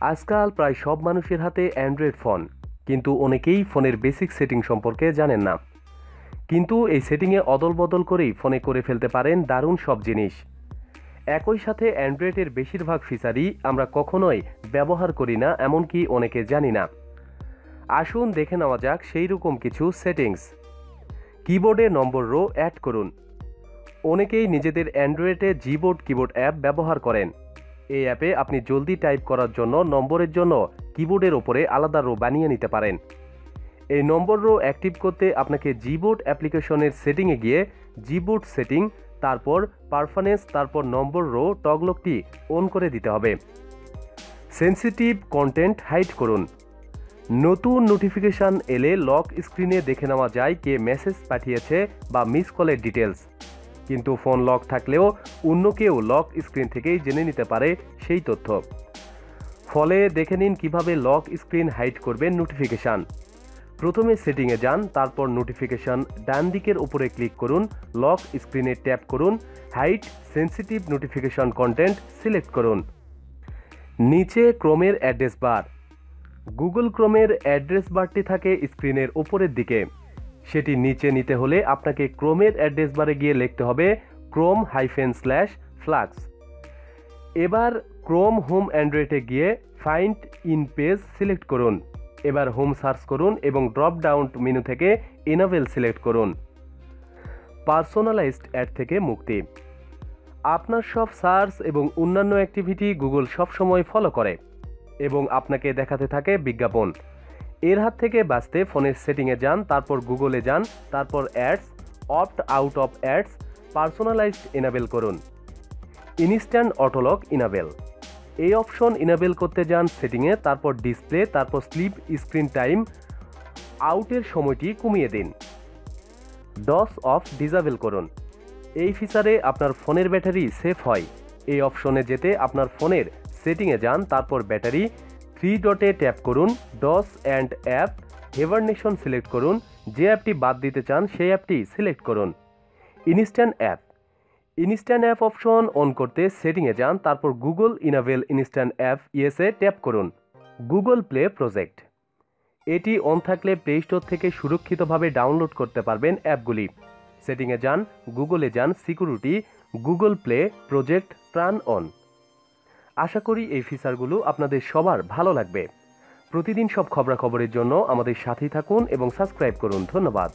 আজকাল প্রায় সব মানুষের হাতে অ্যান্ড্রয়েড ফোন, কিন্তু অনেকেই ফোনের বেসিক সেটিং সম্পর্কে জানেন না। কিন্তু এই সেটিংয়ে অদল বদল করেই ফোনে করে ফেলতে পারেন দারুণ সব জিনিস। একই সাথে অ্যান্ড্রয়েডের বেশিরভাগ ফিচারই আমরা কখনোই ব্যবহার করি না, এমনকি অনেকে জানি না। আসুন দেখে নেওয়া যাক সেই রকম কিছু সেটিংস। কিবোর্ডে নম্বর রো অ্যাড করুন। অনেকেই নিজেদের অ্যান্ড্রয়েডে জিবোর্ড কিবোর্ড অ্যাপ ব্যবহার করেন। এই অ্যাপে আপনি জলদি টাইপ করার জন্য নম্বরের জন্য কিবোর্ডের ওপরে আলাদা রো বানিয়ে নিতে পারেন। এই নম্বর রো অ্যাক্টিভ করতে আপনাকে জিবোর্ড অ্যাপ্লিকেশনের সেটিংয়ে গিয়ে জিবোর্ড সেটিং, তারপর পারফরমেন্স তারপর নম্বর রো টগলকটি অন করে দিতে হবে। সেন্সিটিভ কন্টেন্ট হাইড করুন। নতুন নোটিফিকেশান এলে লক স্ক্রিনে দেখে নেওয়া যায় কে মেসেজ পাঠিয়েছে বা মিস কলের ডিটেলস কিন্তু ফোন লক থাকলেও অন্য কেউ লক স্ক্রিন থেকেই জেনে নিতে পারে সেই তথ্য। ফলে দেখে নিন কীভাবে লক স্ক্রিন হাইড করবেন নোটিফিকেশান। প্রথমে সেটিংয়ে যান, তারপর নোটিফিকেশান ডান দিকের উপরে ক্লিক করুন, লক স্ক্রিনে ট্যাপ করুন, hide, sensitive notification content select করুন। নিচে ক্রোমের অ্যাড্রেস বার। গুগল ক্রোমের অ্যাড্রেস বারটি থাকে স্ক্রিনের উপরের দিকে। সেটি নিচে নিতে হলে আপনাকে ক্রোমের অ্যাড্রেস বারে গিয়ে লিখতে হবে ক্রোম হাইফেন স্ল্যাশ ফ্লাক্স। এবার ক্রোম হোম অ্যান্ড্রয়েডে গিয়ে ফাইন্ড ইন পেজ সিলেক্ট করুন। এবার হোম সার্চ করুন এবং ড্রপ ডাউন মেনু থেকে এনাবেল সিলেক্ট করুন। পার্সোনালাইজড অ্যাড থেকে মুক্তি। আপনার সব সার্চ এবং অন্যান্য অ্যাক্টিভিটি গুগল সবসময় ফলো করে এবং আপনাকে দেখাতে থাকে বিজ্ঞাপন। এর হাত থেকে বাঁচতে ফোনের সেটিংয়ে যান, তারপর গুগলে যান, তারপর ads, opt out of ads, personalised enable করুন। Instant autolock enable. এই অপশন ইনাবেল করতে যান সেটিংয়ে, তারপর ডিসপ্লে, তারপর স্লিপ, স্ক্রিন টাইম, আউটের সময়টি কমিয়ে দিন। ডস অফ ডিজাবেল করুন। এই ফিচারে আপনার ফোনের ব্যাটারি সেফ হয়। এই অপশনে যেতে আপনার ফোনের সেটিংয়ে যান, তারপর ব্যাটারি থ্রি ডটে ট্যাপ করুন doze and app hibernation select করুন, যে অ্যাপটি বাদ দিতে চান সেই অ্যাপটি সিলেক্ট করুন। Instant app instant app option on করতে সেটিংয়ে যান, তারপর গুগল ইনাভেল ইনস্ট্যান্ট অ্যাপ ইয়েসে ট্যাপ করুন। গুগল প্লে প্রজেক্ট এটি অন থাকলে প্লে স্টোর থেকে সুরক্ষিতভাবে ডাউনলোড করতে পারবেন অ্যাপগুলি সেটিংয়ে যান গুগলে যান সিকিউরিটি গুগল প্লে প্রজেক্ট প্রাণ অন আশা করি এই ফিচারগুলো আপনাদের সবার ভালো লাগবে। প্রতিদিন সব খবরাখবরের জন্য আমাদের সাথেই থাকুন এবং সাবস্ক্রাইব করুন। ধন্যবাদ।